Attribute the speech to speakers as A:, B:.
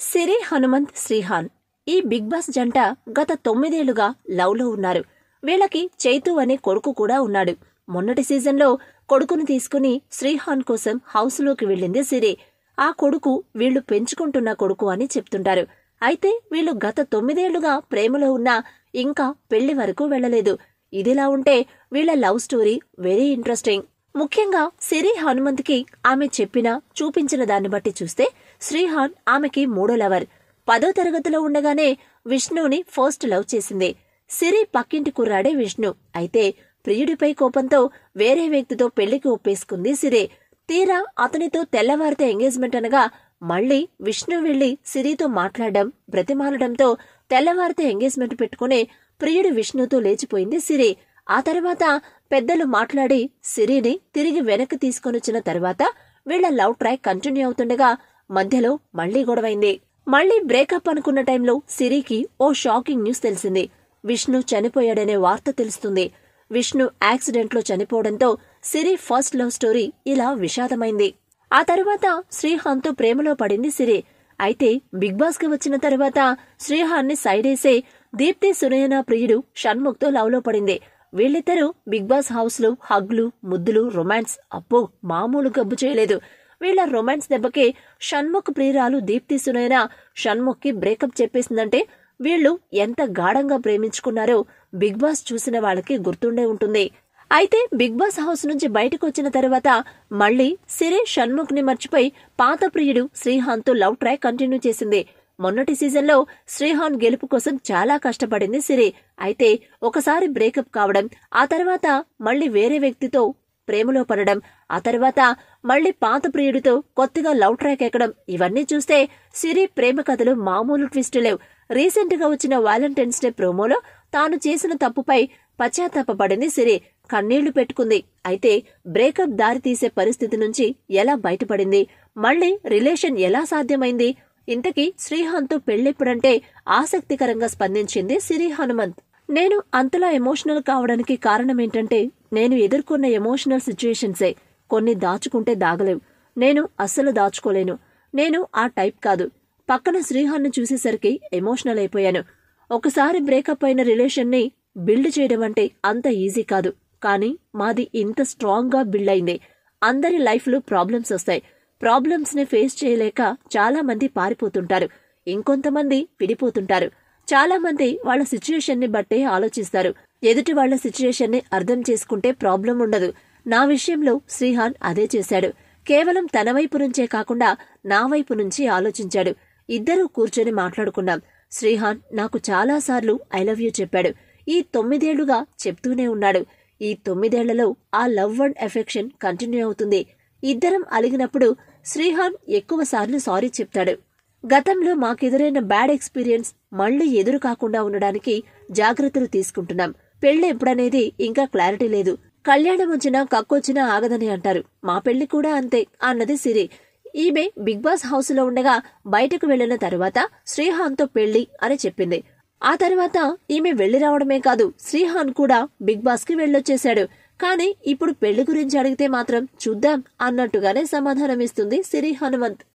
A: సిరి హనుమంత్ శ్రీహాన్. ఈ big boss జంట గత తొమ్మిదేళ్ళుగా లవ్లో ఉన్నారు. వీళ్ళకి చైతు అనే కొడుకు కూడా ఉన్నాడు. మొన్నటి సీజన్లో కొడుకును తీసుకుని శ్రీహాన్ కోసం హౌస్లోకి వెళ్ళింది సిరి. ఆ కొడుకు వీళ్ళు పెంచుకుంటున్న కొడుకు అని చెప్తుంటారు. అయితే వీళ్ళు గత తొమ్మిదేళ్ళుగా ప్రేమలో ఉన్నా ఇంకా పెళ్ళి వరకు వెళ్ళలేదు ఇదిలా ఉంటే వీళ్ళ లవ్ స్టోరీ వెరీ ఇంట్రెస్టింగ్. ముఖ్యంగా సిరి హనుమంత్కి ఆమె చెప్పిన చూపించిన దాన్ని బట్టి చూస్తే శ్రీహాన్ ఆమెకి మూడో లవర్. పదో తరగతిలో ఉండగానే విష్ణుని ఫస్ట్ లవ్ చేసింది. సిరి పక్కింటి కుర్రాడే విష్ణు. అయితే ప్రియుడిపై కోపంతో వేరే వ్యక్తితో పెళ్ళికి ఒప్పేసుకుంది సిరి. తీరా అతనితో తెల్లవారితే ఎంగేజ్మెంట్ అనగా మళ్ళీ విష్ణు వెళ్ళి సిరితో మాట్లాడడం బ్రతిమాలడంతో తెల్లవారితే ఎంగేజ్మెంట్ పెట్టుకుని ప్రియుడు విష్ణుతో లేచిపోయింది సిరి. ఆ తర్వాత పెద్దలు మాట్లాడి సిరిని తిరిగి వెనక్కి తీసుకొనొచ్చిన తర్వాత వీళ్ళ లవ్ ట్రాక్ కంటిన్యూ అవుతుండగా మధ్యలో మళ్ళీ గొడవైంది. మళ్ళీ బ్రేకప్ అనుకున్న టైంలో సిరికి ఓ షాకింగ్ న్యూస్ తెలిసింది. విష్ణు చనిపోయాడనే వార్త తెలుస్తుంది. విష్ణు యాక్సిడెంట్లో చనిపోవడంతో సిరి ఫస్ట్ లవ్ స్టోరీ ఇలా విషాదమైంది. ఆ తర్వాత శ్రీహాన్తో ప్రేమలో పడింది సిరి. అయితే బిగ్ బాస్కి వచ్చిన తర్వాత శ్రీహాన్ని సైడేసే దీప్తి సునయన ప్రియుడు షణ్ముఖ్తో లవ్లో పడింది. వీళ్ళిద్దరూ బిగ్ బాస్ హౌస్లో హగ్లు ముద్దులు రొమాన్స్ అప్పో మామూలు గబ్బు చేయలేదు. వీళ్ళ రొమాన్స్ దెబ్బకి షణ్ముఖ్ ప్రియురాలు దీప్తి సునయన షణ్ముఖ్కి బ్రేకప్ చెప్పేసిందంటే వీళ్ళు ఎంత గాఢంగా ప్రేమించుకున్నారో బిగ్ బాస్ చూసిన వాళ్ళకి గుర్తుండే ఉంటుంది. అయితే బిగ్ బాస్ హౌస్ నుంచి బయటకు వచ్చిన తర్వాత మళ్ళీ సిరి షణ్ముఖ్ని మర్చిపోయి పాత ప్రియుడు శ్రీహాన్తో లవ్ ట్రాక్ కంటిన్యూ చేసింది. మొన్నటి సీజన్లో శ్రీహాన్ గెలుపు కోసం చాలా కష్టపడింది సిరి. అయితే ఒకసారి బ్రేకప్ కావడం ఆ తర్వాత మళ్ళీ వేరే వ్యక్తితో ప్రేమలో పడడం ఆ తర్వాత మళ్ళీ పాత ప్రియుడితో కొత్తగా లవ్ ట్రాక్ ఎక్కడం ఇవన్నీ చూస్తే సిరి ప్రేమ కథలు మామూలు ట్విస్ట్ లేవు. రీసెంట్గా వచ్చిన వ్యాలంటైన్స్ డే ప్రోమోలో తాను చేసిన తప్పుపై పశ్చాత్తాపడింది సిరి. కన్నీళ్ళు పెట్టుకుంది. అయితే బ్రేకప్ దారి తీసే పరిస్థితి నుంచి ఎలా బయటపడింది? మళ్ళీ రిలేషన్ ఎలా సాధ్యమైంది? ఇంతకీ శ్రీహాన్తో పెళ్ళెప్పుడంటే ఆసక్తికరంగా స్పందించింది సిరి హనుమంత్. నేను అంతలా ఎమోషనల్ కావడానికి కారణమేంటంటే నేను ఎదుర్కొన్న ఎమోషనల్ సిచ్యుయేషన్సే కొన్ని దాచుకుంటే దాగలేవు. నేను అస్సలు దాచుకోలేను. నేను ఆ టైప్ కాదు. పక్కన శ్రీహాన్ను చూసేసరికి ఎమోషనల్ అయిపోయాను. ఒకసారి బ్రేకప్ అయిన రిలేషన్ని బిల్డ్ చేయడం అంటే అంత ఈజీ కాదు. కానీ మాది ఇంత స్ట్రాంగ్గా బిల్డ్ అయింది. అందరి లైఫ్లో ప్రాబ్లమ్స్ వస్తాయి. ప్రాబ్లమ్స్ని ఫేస్ చేయలేక చాలా మంది పారిపోతుంటారు. ఇంకొంతమంది విడిపోతుంటారు. చాలా మంది వాళ్ళ సిచ్యుయేషన్ని బట్టే ఆలోచిస్తారు. ఎదుటి వాళ్ళ సిచ్యుయేషన్ని అర్థం చేసుకుంటే ప్రాబ్లం ఉండదు. నా విషయంలో శ్రీహాన్ అదే చేశాడు. కేవలం తన వైపు నుంచే కాకుండా నా వైపు నుంచి ఆలోచించాడు. ఇద్దరూ కూర్చొని మాట్లాడుకున్నాం. శ్రీహాన్ నాకు చాలాసార్లు ఐ లవ్ యూ చెప్పాడు. ఈ తొమ్మిదేళ్ళుగా చెప్తూనే ఉన్నాడు. ఈ తొమ్మిదేళ్ళలో ఆ లవ్ అండ్ ఎఫెక్షన్ కంటిన్యూ అవుతుంది. ఇద్దరం అలిగినప్పుడు శ్రీహాన్ ఎక్కువ సార్లు సారీ చెప్తాడు. గతంలో మాకెదురైన బ్యాడ్ ఎక్స్పీరియన్స్ మళ్ళీ ఎదురు కాకుండా ఉండడానికి జాగ్రత్తలు తీసుకుంటున్నాం. పెళ్ళి ఎప్పుడనేది ఇంకా క్లారిటీ లేదు. కళ్యాణం వచ్చినా కక్కొచ్చినా ఆగదని అంటారు. మా పెళ్ళి కూడా అంతే అన్నది సిరి. ఈమె బిగ్ బాస్ హౌస్లో ఉండగా బయటకు వెళ్ళిన తరువాత శ్రీహాన్తో పెళ్ళి అని చెప్పింది. ఆ తర్వాత ఈమె వెళ్ళి రావడమే కాదు శ్రీహాన్ కూడా బిగ్ బాస్కి వెళ్ళొచ్చేశాడు. కానీ ఇప్పుడు పెళ్ళి గురించి అడిగితే మాత్రం చూద్దాం అన్నట్టుగానే సమాధానమిస్తుంది సిరి హనుమంత్.